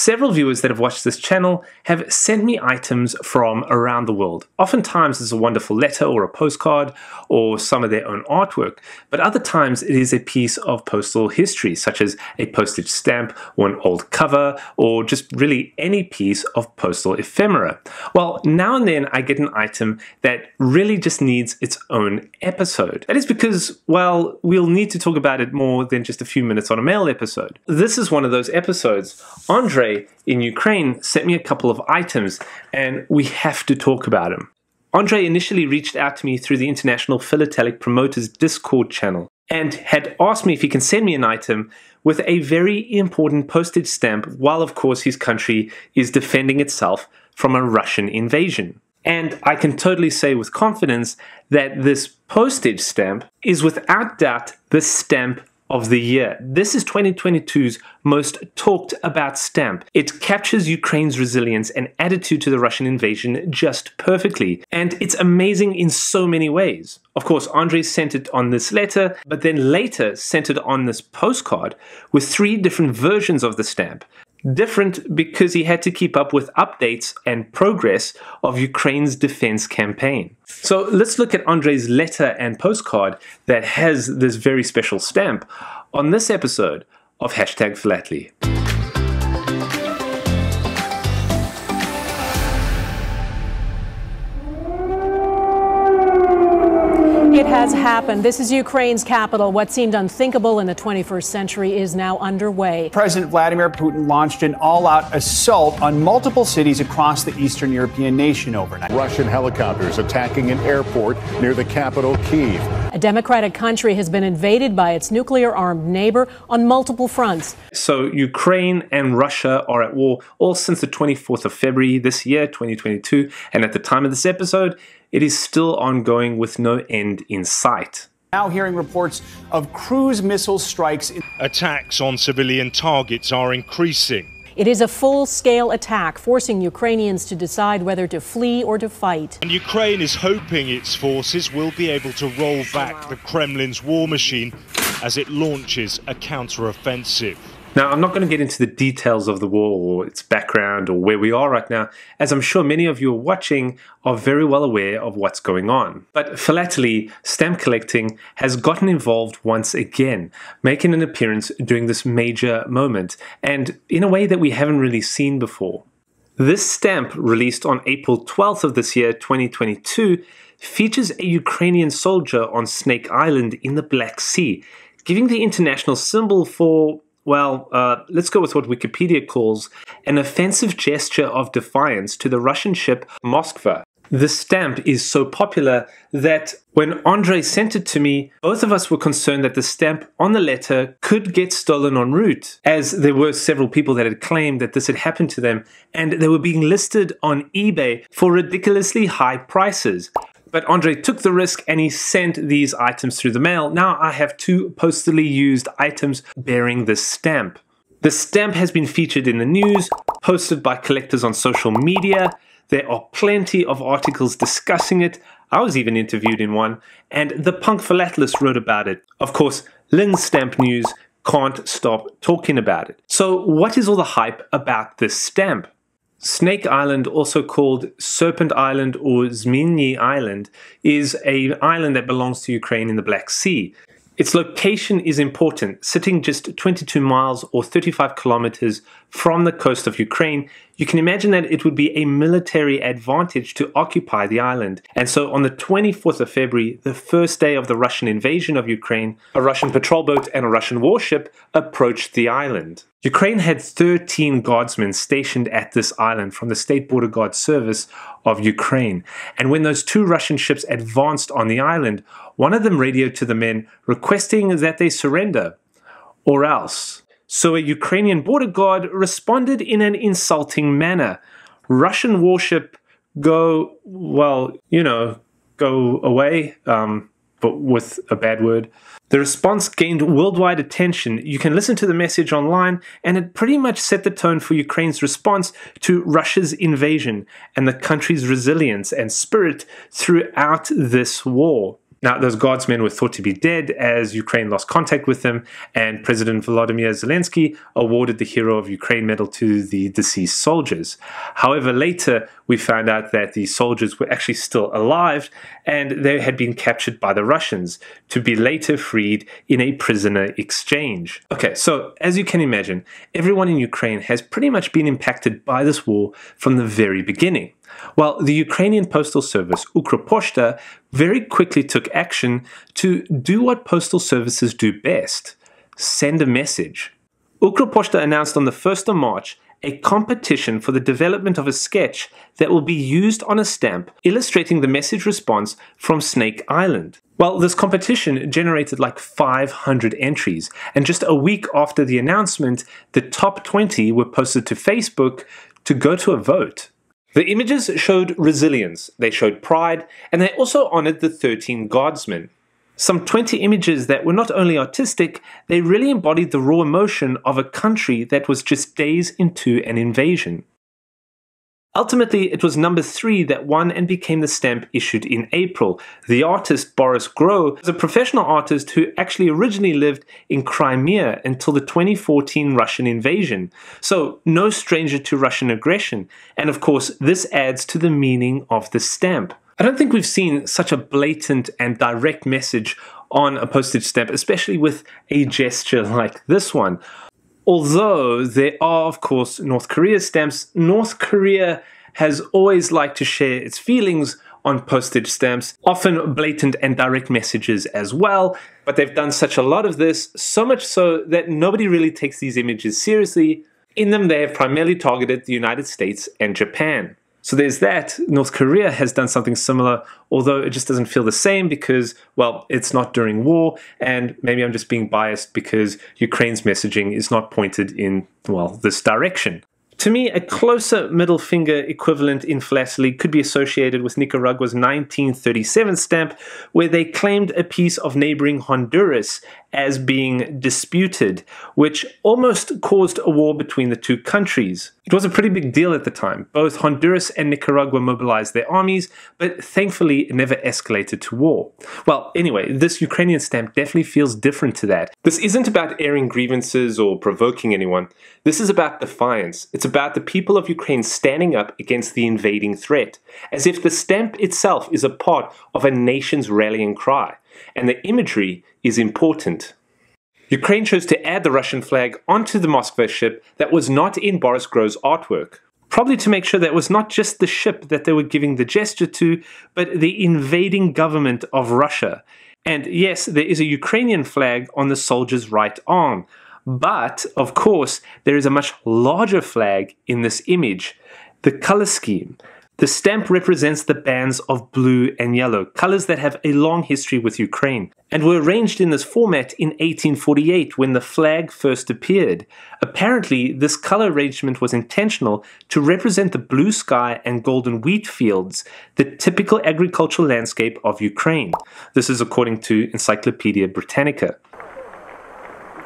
Several viewers that have watched this channel have sent me items from around the world. Oftentimes it's a wonderful letter or a postcard or some of their own artwork, but other times it is a piece of postal history, such as a postage stamp or an old cover or just really any piece of postal ephemera. Well, now and then I get an item that really just needs its own episode. That is because, well, we'll need to talk about it more than just a few minutes on a mail episode. This is one of those episodes. Andre In Ukraine sent me a couple of items, and we have to talk about them. Andre initially reached out to me through the International Philatelic Promoters Discord channel and had asked me if he can send me an item with a very important postage stamp while, of course, his country is defending itself from a Russian invasion. And I can totally say with confidence that this postage stamp is without doubt the stamp of the year. This is 2022's most talked about stamp. It captures Ukraine's resilience and attitude to the Russian invasion just perfectly. And it's amazing in so many ways. Of course, Andre sent it on this letter, but then later sent it on this postcard with three different versions of the stamp different because he had to keep up with updates and progress of Ukraine's defense campaign. So let's look at Andre's letter and postcard that has this very special stamp on this episode of Hashtag Philately. It has happened. This is Ukraine's capital. What seemed unthinkable in the 21st century is now underway. President Vladimir Putin launched an all out assault on multiple cities across the Eastern European nation overnight. Russian helicopters attacking an airport near the capital, Kiev. A democratic country has been invaded by its nuclear armed neighbor on multiple fronts. So, Ukraine and Russia are at war all since the 24th of February this year, 2022. And at the time of this episode, it is still ongoing with no end in sight. Now hearing reports of cruise missile strikes. Attacks on civilian targets are increasing. It is a full scale attack, forcing Ukrainians to decide whether to flee or to fight. And Ukraine is hoping its forces will be able to roll back the Kremlin's war machine as it launches a counteroffensive. Now, I'm not going to get into the details of the war or its background or where we are right now, as I'm sure many of you watching are very well aware of what's going on. But philately, stamp collecting has gotten involved once again, making an appearance during this major moment, and in a way that we haven't really seen before. This stamp, released on April 12th of this year, 2022, features a Ukrainian soldier on Snake Island in the Black Sea, giving the international symbol for well, uh, let's go with what Wikipedia calls an offensive gesture of defiance to the Russian ship Moskva. The stamp is so popular that when Andre sent it to me, both of us were concerned that the stamp on the letter could get stolen en route, as there were several people that had claimed that this had happened to them, and they were being listed on eBay for ridiculously high prices. But Andre took the risk and he sent these items through the mail. Now I have two postally used items bearing this stamp. The stamp has been featured in the news, posted by collectors on social media. There are plenty of articles discussing it. I was even interviewed in one, and the Punk Philatelist wrote about it. Of course, Linn's Stamp News can't stop talking about it. So, what is all the hype about this stamp? Snake Island, also called Serpent Island or Zmiinyi Island, is an island that belongs to Ukraine in the Black Sea. Its location is important, sitting just 22 miles or 35 kilometers from the coast of Ukraine. You can imagine that it would be a military advantage to occupy the island. And so on the 24th of February, the first day of the Russian invasion of Ukraine, a Russian patrol boat and a Russian warship approached the island. Ukraine had 13 guardsmen stationed at this island from the State Border Guard Service of Ukraine. And when those two Russian ships advanced on the island, one of them radioed to the men requesting that they surrender, or else. So a Ukrainian border guard responded in an insulting manner. Russian warship go, well, you know, go away, um, but with a bad word. The response gained worldwide attention. You can listen to the message online, and it pretty much set the tone for Ukraine's response to Russia's invasion and the country's resilience and spirit throughout this war. Now, those guardsmen were thought to be dead as Ukraine lost contact with them, and President Volodymyr Zelensky awarded the Hero of Ukraine medal to the deceased soldiers. However, later we found out that the soldiers were actually still alive and they had been captured by the Russians to be later freed in a prisoner exchange. Okay, so as you can imagine, everyone in Ukraine has pretty much been impacted by this war from the very beginning. While the Ukrainian postal service, Ukrposhta, very quickly took action to do what postal services do best send a message. Ukrposhta announced on the 1st of March a competition for the development of a sketch that will be used on a stamp illustrating the message response from Snake Island. Well, this competition generated like 500 entries, and just a week after the announcement, the top 20 were posted to Facebook to go to a vote. The images showed resilience, they showed pride, and they also honored the 13 guardsmen some 20 images that were not only artistic, they really embodied the raw emotion of a country that was just days into an invasion. Ultimately, it was number three that won and became the stamp issued in April. The artist Boris Groh was a professional artist who actually originally lived in Crimea until the 2014 Russian invasion. So, no stranger to Russian aggression. And of course, this adds to the meaning of the stamp. I don't think we've seen such a blatant and direct message on a postage stamp, especially with a gesture like this one. Although there are, of course, North Korea stamps, North Korea has always liked to share its feelings on postage stamps, often blatant and direct messages as well. But they've done such a lot of this, so much so that nobody really takes these images seriously. In them, they have primarily targeted the United States and Japan. So there's that. North Korea has done something similar, although it just doesn't feel the same because, well, it's not during war, and maybe I'm just being biased because Ukraine's messaging is not pointed in, well, this direction. To me, a closer middle finger equivalent in philately could be associated with Nicaragua's 1937 stamp, where they claimed a piece of neighboring Honduras as being disputed, which almost caused a war between the two countries. It was a pretty big deal at the time. Both Honduras and Nicaragua mobilized their armies, but thankfully it never escalated to war. Well, anyway, this Ukrainian stamp definitely feels different to that. This isn't about airing grievances or provoking anyone. This is about defiance. It's about the people of Ukraine standing up against the invading threat, as if the stamp itself is a part of a nation's rallying cry, and the imagery is important. Ukraine chose to add the Russian flag onto the Moskva ship that was not in Boris Groh's artwork, probably to make sure that it was not just the ship that they were giving the gesture to, but the invading government of Russia. And yes, there is a Ukrainian flag on the soldier's right arm, but, of course, there is a much larger flag in this image the color scheme. The stamp represents the bands of blue and yellow, colors that have a long history with Ukraine, and were arranged in this format in 1848 when the flag first appeared. Apparently, this color arrangement was intentional to represent the blue sky and golden wheat fields, the typical agricultural landscape of Ukraine. This is according to Encyclopedia Britannica.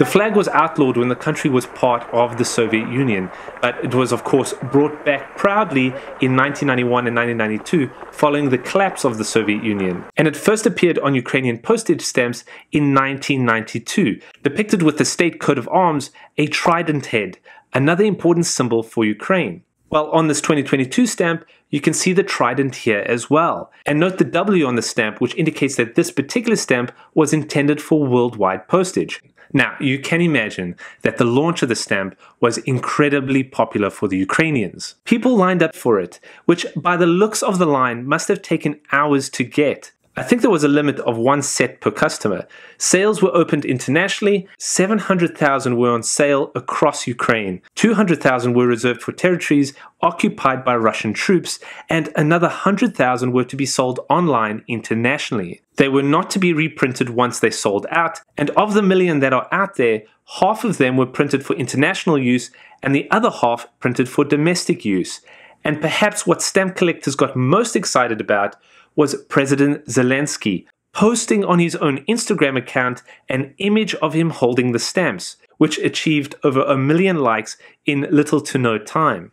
The flag was outlawed when the country was part of the Soviet Union, but it was, of course, brought back proudly in 1991 and 1992 following the collapse of the Soviet Union. And it first appeared on Ukrainian postage stamps in 1992, depicted with the state coat of arms, a trident head, another important symbol for Ukraine. Well, on this 2022 stamp, you can see the trident here as well. And note the W on the stamp, which indicates that this particular stamp was intended for worldwide postage. Now, you can imagine that the launch of the stamp was incredibly popular for the Ukrainians. People lined up for it, which by the looks of the line must have taken hours to get. I think there was a limit of one set per customer. Sales were opened internationally, 700,000 were on sale across Ukraine, 200,000 were reserved for territories occupied by Russian troops, and another 100,000 were to be sold online internationally. They were not to be reprinted once they sold out, and of the million that are out there, half of them were printed for international use and the other half printed for domestic use. And perhaps what stamp collectors got most excited about was President Zelensky, posting on his own Instagram account an image of him holding the stamps, which achieved over a million likes in little to no time.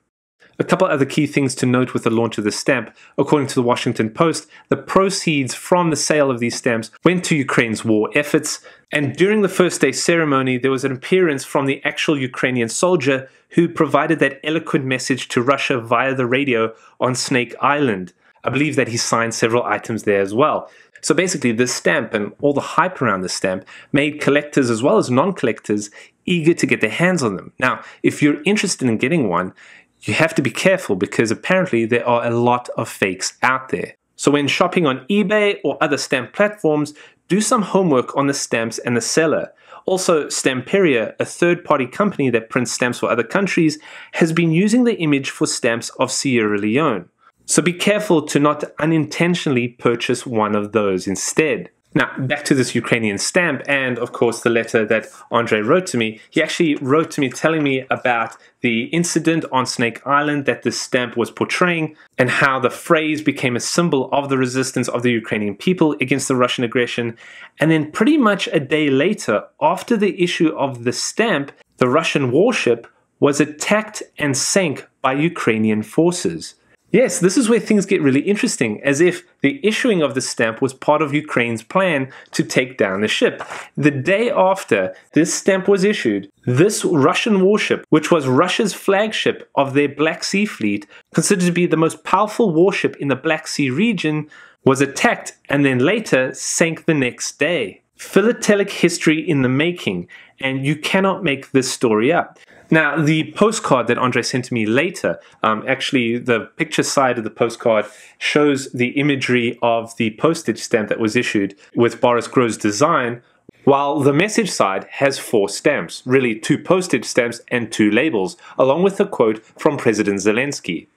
A couple other key things to note with the launch of the stamp. According to the Washington Post, the proceeds from the sale of these stamps went to Ukraine's war efforts. And during the first day ceremony, there was an appearance from the actual Ukrainian soldier who provided that eloquent message to Russia via the radio on Snake Island. I believe that he signed several items there as well. So basically, this stamp and all the hype around the stamp made collectors as well as non collectors eager to get their hands on them. Now, if you're interested in getting one, you have to be careful because apparently there are a lot of fakes out there. So when shopping on eBay or other stamp platforms, do some homework on the stamps and the seller. Also, Stamperia, a third party company that prints stamps for other countries, has been using the image for stamps of Sierra Leone. So be careful to not unintentionally purchase one of those instead. Now, back to this Ukrainian stamp, and of course, the letter that Andre wrote to me. He actually wrote to me telling me about the incident on Snake Island that this stamp was portraying, and how the phrase became a symbol of the resistance of the Ukrainian people against the Russian aggression. And then, pretty much a day later, after the issue of the stamp, the Russian warship was attacked and sank by Ukrainian forces. Yes, this is where things get really interesting, as if the issuing of the stamp was part of Ukraine's plan to take down the ship. The day after this stamp was issued, this Russian warship, which was Russia's flagship of their Black Sea fleet, considered to be the most powerful warship in the Black Sea region, was attacked and then later sank the next day. Philatelic history in the making, and you cannot make this story up. Now, the postcard that Andre sent to me later, um, actually, the picture side of the postcard shows the imagery of the postage stamp that was issued with Boris Groh's design, while the message side has four stamps, really two postage stamps and two labels, along with a quote from President Zelensky.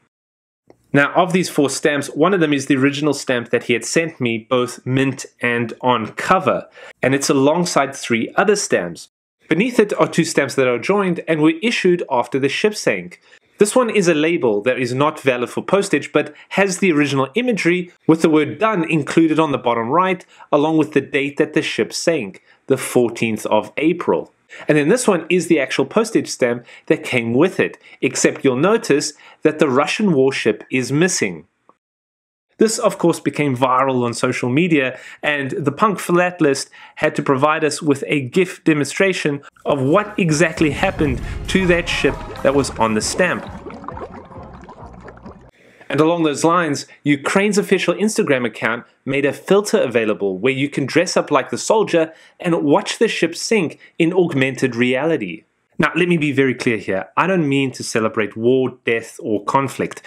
Now, of these four stamps, one of them is the original stamp that he had sent me, both mint and on cover, and it's alongside three other stamps. Beneath it are two stamps that are joined and were issued after the ship sank. This one is a label that is not valid for postage but has the original imagery with the word done included on the bottom right, along with the date that the ship sank, the 14th of April. And then this one is the actual postage stamp that came with it, except you'll notice that the Russian warship is missing. This, of course, became viral on social media, and the punk philatelist had to provide us with a GIF demonstration of what exactly happened to that ship that was on the stamp. And along those lines, Ukraine's official Instagram account made a filter available where you can dress up like the soldier and watch the ship sink in augmented reality. Now, let me be very clear here. I don't mean to celebrate war, death, or conflict.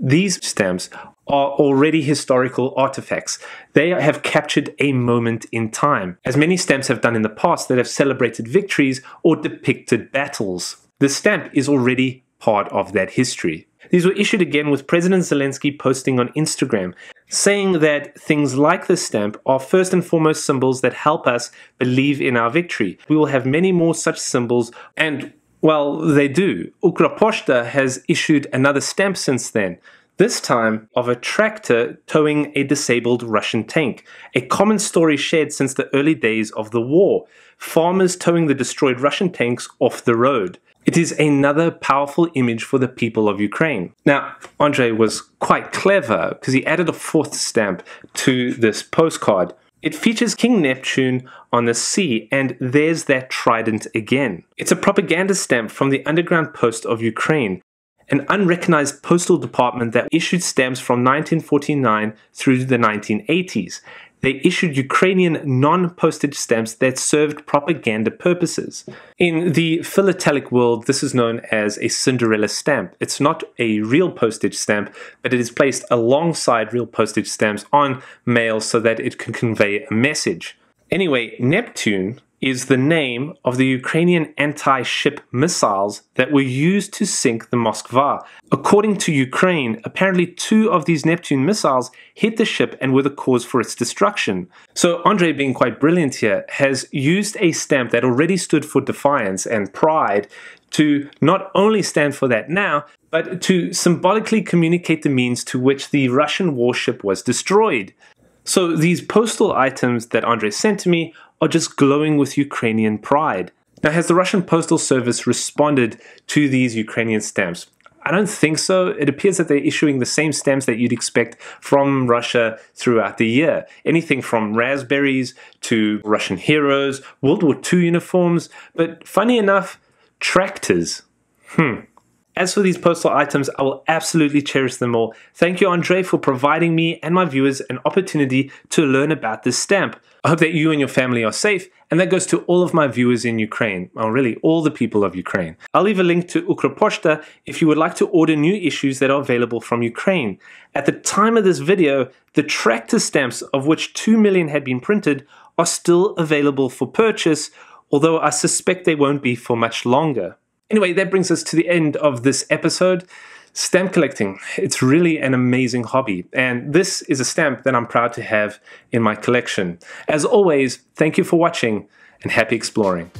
These stamps are already historical artifacts. They have captured a moment in time, as many stamps have done in the past that have celebrated victories or depicted battles. The stamp is already part of that history. These were issued again with President Zelensky posting on Instagram, saying that things like the stamp are first and foremost symbols that help us believe in our victory. We will have many more such symbols, and well, they do. Ukrposhta has issued another stamp since then, this time of a tractor towing a disabled Russian tank, a common story shared since the early days of the war. Farmers towing the destroyed Russian tanks off the road. It is another powerful image for the people of Ukraine. Now, Andre was quite clever because he added a fourth stamp to this postcard. It features King Neptune on the sea, and there's that trident again. It's a propaganda stamp from the underground post of Ukraine, an unrecognized postal department that issued stamps from 1949 through the 1980s. They issued Ukrainian non postage stamps that served propaganda purposes. In the philatelic world, this is known as a Cinderella stamp. It's not a real postage stamp, but it is placed alongside real postage stamps on mail so that it can convey a message. Anyway, Neptune is the name of the Ukrainian anti ship missiles that were used to sink the Moskva. According to Ukraine, apparently two of these Neptune missiles hit the ship and were the cause for its destruction. So, Andre, being quite brilliant here, has used a stamp that already stood for defiance and pride to not only stand for that now, but to symbolically communicate the means to which the Russian warship was destroyed. So these postal items that Andre sent to me are just glowing with Ukrainian pride. Now, has the Russian Postal Service responded to these Ukrainian stamps? I don't think so. It appears that they're issuing the same stamps that you'd expect from Russia throughout the year. Anything from raspberries to Russian heroes, World War II uniforms, but funny enough, tractors. Hmm. As for these postal items, I will absolutely cherish them all. Thank you, Andre, for providing me and my viewers an opportunity to learn about this stamp. I hope that you and your family are safe, and that goes to all of my viewers in Ukraine, well, really all the people of Ukraine. I'll leave a link to Ukrposhta if you would like to order new issues that are available from Ukraine. At the time of this video, the tractor stamps, of which 2 million had been printed, are still available for purchase, although I suspect they won't be for much longer. Anyway, that brings us to the end of this episode. Stamp collecting, it's really an amazing hobby, and this is a stamp that I'm proud to have in my collection. As always, thank you for watching and happy exploring.